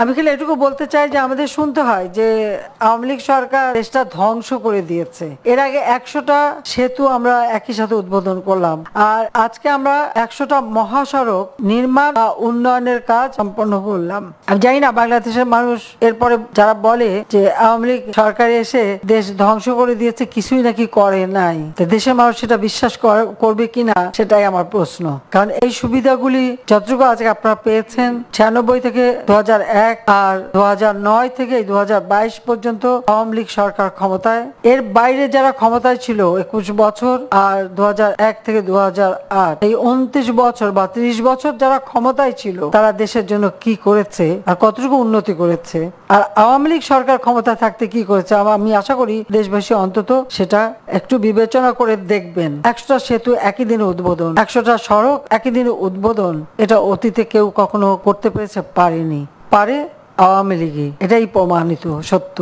আমি খালি এটুকু বলতে চাই যে আমাদের শুনতে হয় যে আওয়ামী লীগ সরকার দেশটা ধ্বংস করে দিয়েছে। এর আগে একশোটা সেতু আমরা একই সাথে উদ্বোধন করলাম। আর আজকে আমরা একশোটা মহাসড়ক নির্মাণ বা উন্নয়নের কাজ সম্পন্ন করলাম। আমি জানি না বাংলাদেশের মানুষ এরপরে যারা বলে যে আওয়ামী লীগ সরকার এসে দেশ ধ্বংস করে দিয়েছে, কিছুই নাকি করে নাই। তো দেশের মানুষ সেটা বিশ্বাস করবে কিনা সেটাই আমার প্রশ্ন। কারণ এই সুবিধাগুলি যতটুকু আজকে আপনারা পেয়েছেন, ছিয়ানব্বই থেকে দু হাজার এক আর দু থেকে দু হাজার বাইশ পর্যন্ত আওয়ামী লীগ সরকার ক্ষমতায়। এর বাইরে যারা ক্ষমতায় ছিল, একুশ বছর আর দু থেকে দু এই উনত্রিশ বছর বা ত্রিশ বছর যারা ক্ষমতায় ছিল, তারা দেশের জন্য কি করেছে আর কতটুকু উন্নতি করেছে? আর আওয়ামী লীগ সরকার ক্ষমতা থাকতে কি করেছে? আমি আশা করি দেশবাসী অন্তত সেটা একটু বিবেচনা করে দেখবেন। একশোটা সেতু একই দিনে উদ্বোধন, একশোটা সড়ক একই দিনে উদ্বোধন, এটা অতীতে কেউ কখনো করতে পেরেছে, পারেনি। পারে আওয়ামী লীগই। এটাই প্রমাণিত সত্য।